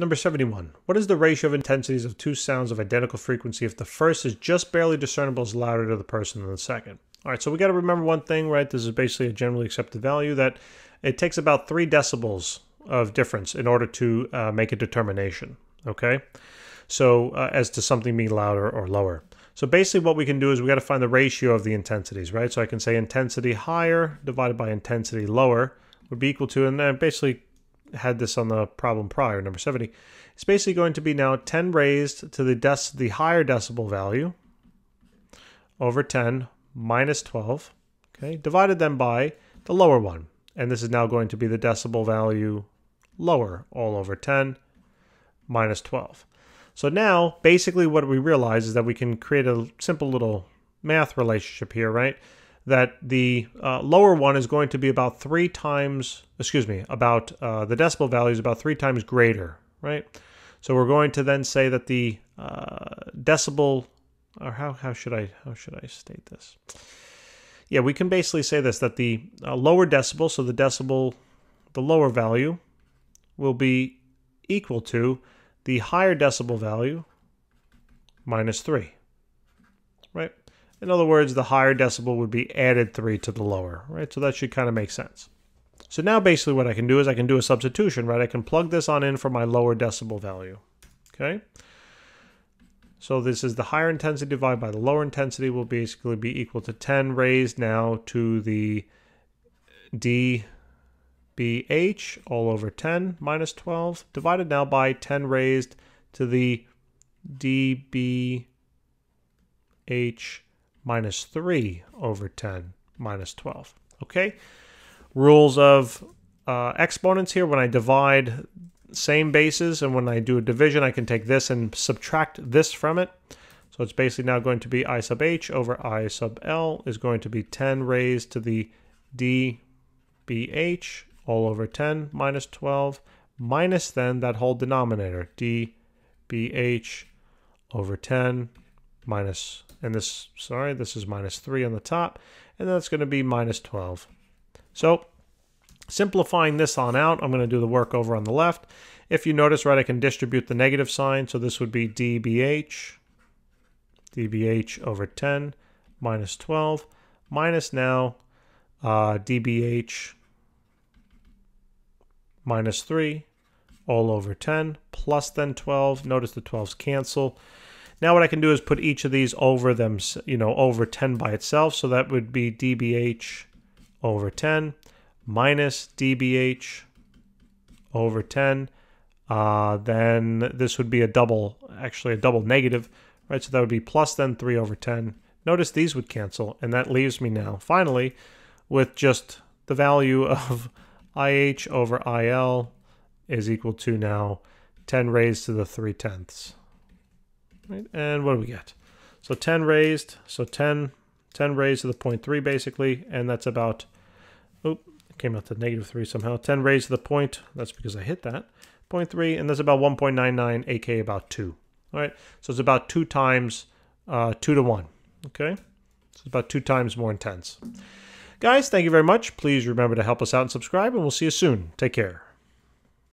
Number 71. What is the ratio of intensities of two sounds of identical frequency if the first is just barely discernible as louder to the person than the second? All right, so we got to remember one thing, right? This is basically a generally accepted value that it takes about three decibels of difference in order to uh, make a determination, okay? So uh, as to something being louder or lower. So basically what we can do is we got to find the ratio of the intensities, right? So I can say intensity higher divided by intensity lower would be equal to, and then basically had this on the problem prior, number 70. It's basically going to be now 10 raised to the, dec the higher decibel value over 10 minus 12, okay, divided then by the lower one. And this is now going to be the decibel value lower all over 10 minus 12. So now, basically what we realize is that we can create a simple little math relationship here, right? That the uh, lower one is going to be about three times, excuse me, about uh, the decibel value is about three times greater, right? So we're going to then say that the uh, decibel, or how, how should I how should I state this? Yeah, we can basically say this that the uh, lower decibel, so the decibel, the lower value, will be equal to the higher decibel value minus 3, right? In other words, the higher decibel would be added 3 to the lower, right? So that should kind of make sense. So now basically what I can do is I can do a substitution, right? I can plug this on in for my lower decibel value, okay? So this is the higher intensity divided by the lower intensity will basically be equal to 10 raised now to the d BH all over 10 minus 12 divided now by 10 raised to the DBH minus 3 over 10 minus 12. Okay? Rules of uh, exponents here. When I divide same bases and when I do a division, I can take this and subtract this from it. So it's basically now going to be I sub h over I sub L is going to be 10 raised to the DBH all over 10 minus 12 minus then that whole denominator dbh over 10 minus and this sorry this is minus 3 on the top and that's going to be minus 12 so simplifying this on out I'm going to do the work over on the left if you notice right I can distribute the negative sign so this would be dbh dbh over 10 minus 12 minus now uh, dbh minus 3 all over 10 plus then 12. Notice the 12s cancel. Now what I can do is put each of these over them, you know, over 10 by itself. So that would be dBH over 10 minus dBH over 10. Uh, then this would be a double, actually a double negative, right? So that would be plus then 3 over 10. Notice these would cancel, and that leaves me now, finally, with just the value of IH over IL is equal to now 10 raised to the 3 tenths. Right? And what do we get? So 10 raised, so 10, 10 raised to the 0.3 basically, and that's about, oop, came out to negative 3 somehow. 10 raised to the point, that's because I hit that, 0.3, and that's about 1.99, aka about 2. All right, so it's about 2 times uh, 2 to 1, okay? So it's about 2 times more intense. Guys, thank you very much. Please remember to help us out and subscribe, and we'll see you soon. Take care.